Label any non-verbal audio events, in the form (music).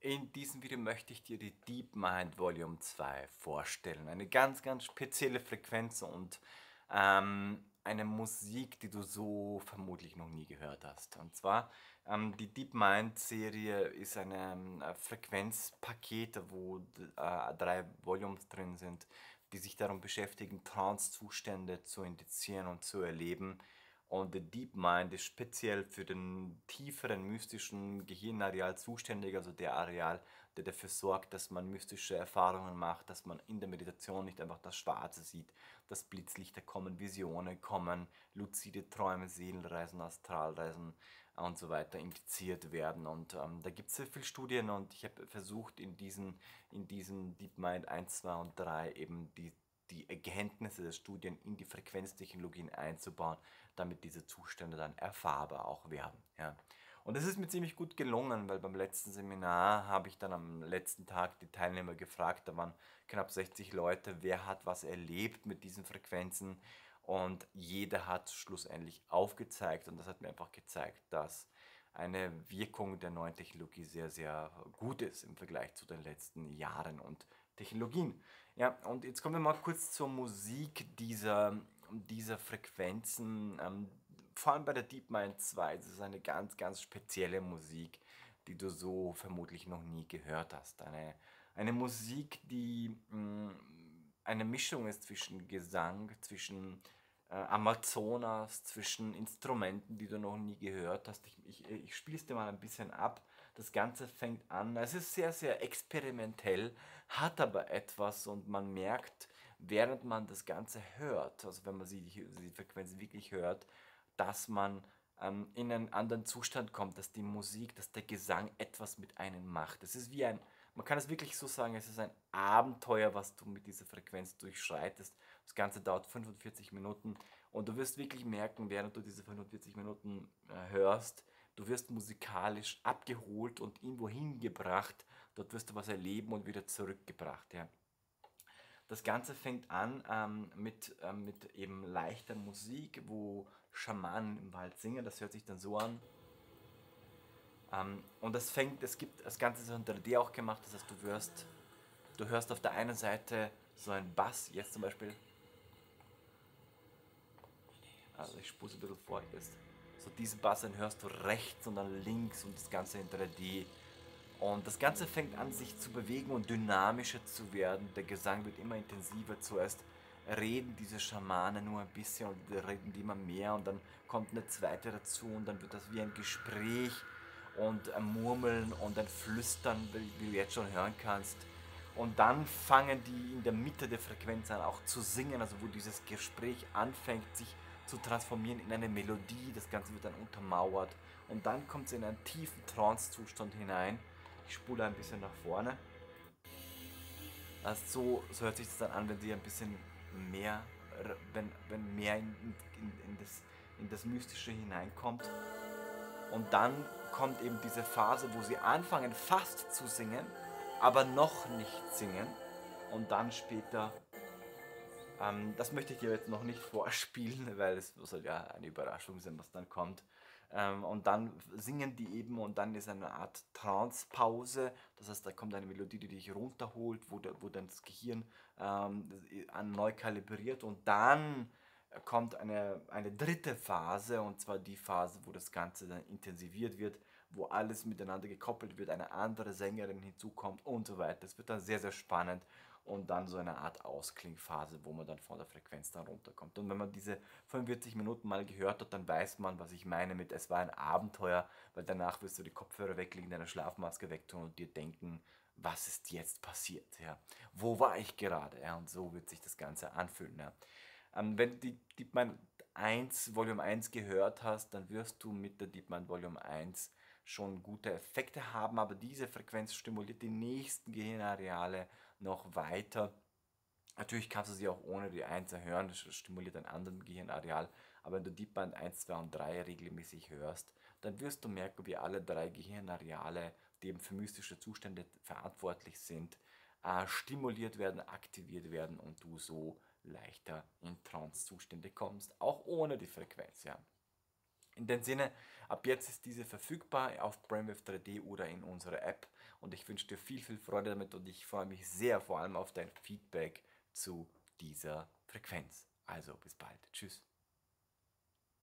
In diesem Video möchte ich dir die Deep Mind Volume 2 vorstellen. Eine ganz, ganz spezielle Frequenz und ähm, eine Musik, die du so vermutlich noch nie gehört hast. Und zwar ähm, die Deep Mind Serie ist eine, ein ähm, Frequenzpaket, wo äh, drei Volumes drin sind, die sich darum beschäftigen, Trance-Zustände zu indizieren und zu erleben und der Deep Mind ist speziell für den tieferen mystischen Gehirnareal zuständig, also der Areal, der dafür sorgt, dass man mystische Erfahrungen macht, dass man in der Meditation nicht einfach das Schwarze sieht, dass Blitzlichter kommen, Visionen kommen, luzide Träume, Seelenreisen, Astralreisen und so weiter indiziert werden. Und ähm, da gibt es sehr viele Studien und ich habe versucht, in diesen, in diesen Deep Mind 1, 2 und 3 eben die die Erkenntnisse der Studien in die Frequenztechnologien einzubauen, damit diese Zustände dann erfahrbar auch werden. Ja. Und das ist mir ziemlich gut gelungen, weil beim letzten Seminar habe ich dann am letzten Tag die Teilnehmer gefragt, da waren knapp 60 Leute, wer hat was erlebt mit diesen Frequenzen und jeder hat schlussendlich aufgezeigt und das hat mir einfach gezeigt, dass eine Wirkung der neuen Technologie sehr, sehr gut ist im Vergleich zu den letzten Jahren und Technologien. Ja, und jetzt kommen wir mal kurz zur Musik dieser, dieser Frequenzen. Ähm, vor allem bei der DeepMind 2, das ist eine ganz, ganz spezielle Musik, die du so vermutlich noch nie gehört hast. Eine, eine Musik, die mh, mm, eine Mischung ist zwischen Gesang, zwischen äh, Amazonas, zwischen Instrumenten, die du noch nie gehört hast. Ich, ich, ich spiele es dir mal ein bisschen ab. Das Ganze fängt an, es ist sehr, sehr experimentell, hat aber etwas und man merkt, während man das Ganze hört, also wenn man sie, die Frequenz wirklich hört, dass man ähm, in einen anderen Zustand kommt, dass die Musik, dass der Gesang etwas mit einem macht. Es ist wie ein, man kann es wirklich so sagen, es ist ein Abenteuer, was du mit dieser Frequenz durchschreitest. Das Ganze dauert 45 Minuten und du wirst wirklich merken, während du diese 45 Minuten äh, hörst, Du wirst musikalisch abgeholt und irgendwo hingebracht. Dort wirst du was erleben und wieder zurückgebracht. Ja. Das Ganze fängt an ähm, mit, ähm, mit eben leichter Musik, wo Schamanen im Wald singen. Das hört sich dann so an. Ähm, und das fängt, es gibt, das Ganze ist in 3D auch gemacht, das heißt, du wirst, du hörst auf der einen Seite so einen Bass, jetzt zum Beispiel. Also ich spuse ein bisschen fort jetzt. So diesen Bass, den hörst du rechts und dann links und das Ganze in 3D. Und das Ganze fängt an, sich zu bewegen und dynamischer zu werden. Der Gesang wird immer intensiver. Zuerst reden diese Schamanen nur ein bisschen und reden die immer mehr und dann kommt eine zweite dazu und dann wird das wie ein Gespräch und ein Murmeln und ein Flüstern, wie du jetzt schon hören kannst. Und dann fangen die in der Mitte der Frequenz an auch zu singen, also wo dieses Gespräch anfängt, sich zu transformieren in eine Melodie. Das Ganze wird dann untermauert und dann kommt es in einen tiefen Trance-Zustand hinein. Ich spule ein bisschen nach vorne. Also so, so hört sich das dann an, wenn sie ein bisschen mehr, wenn, wenn mehr in, in, in, das, in das Mystische hineinkommt. Und dann kommt eben diese Phase, wo sie anfangen fast zu singen, aber noch nicht singen. Und dann später ähm, das möchte ich dir jetzt noch nicht (laughs) vorspielen, weil es soll ja eine Überraschung sein, was dann kommt. Ähm, und dann singen die eben und dann ist eine Art Trance-Pause. Das heißt, da kommt eine Melodie, die dich runterholt, wo, wo dann das Gehirn ähm, neu kalibriert und dann kommt eine, eine dritte Phase und zwar die Phase, wo das Ganze dann intensiviert wird, wo alles miteinander gekoppelt wird, eine andere Sängerin hinzukommt und so weiter. Das wird dann sehr, sehr spannend und dann so eine Art Ausklingphase, wo man dann von der Frequenz dann runterkommt. Und wenn man diese 45 Minuten mal gehört hat, dann weiß man, was ich meine mit es war ein Abenteuer, weil danach wirst du die Kopfhörer weglegen, deine Schlafmaske wegtun und dir denken, was ist jetzt passiert? Ja? Wo war ich gerade? Ja? Und so wird sich das Ganze anfühlen. Ja? Ähm, wenn du die DeepMind 1, Volume 1 gehört hast, dann wirst du mit der DeepMind Volume 1 schon gute Effekte haben, aber diese Frequenz stimuliert die nächsten Gehirnareale noch weiter. Natürlich kannst du sie auch ohne die 1 hören, das stimuliert ein anderes Gehirnareal, aber wenn du Deepband 1, 2 und 3 regelmäßig hörst, dann wirst du merken, wie alle drei Gehirnareale, die eben für mystische Zustände verantwortlich sind, äh, stimuliert werden, aktiviert werden und du so leichter in Trance-Zustände kommst, auch ohne die Frequenz. Ja. In dem Sinne, ab jetzt ist diese verfügbar auf Brainwave 3D oder in unserer App und ich wünsche dir viel, viel Freude damit und ich freue mich sehr vor allem auf dein Feedback zu dieser Frequenz. Also bis bald. Tschüss.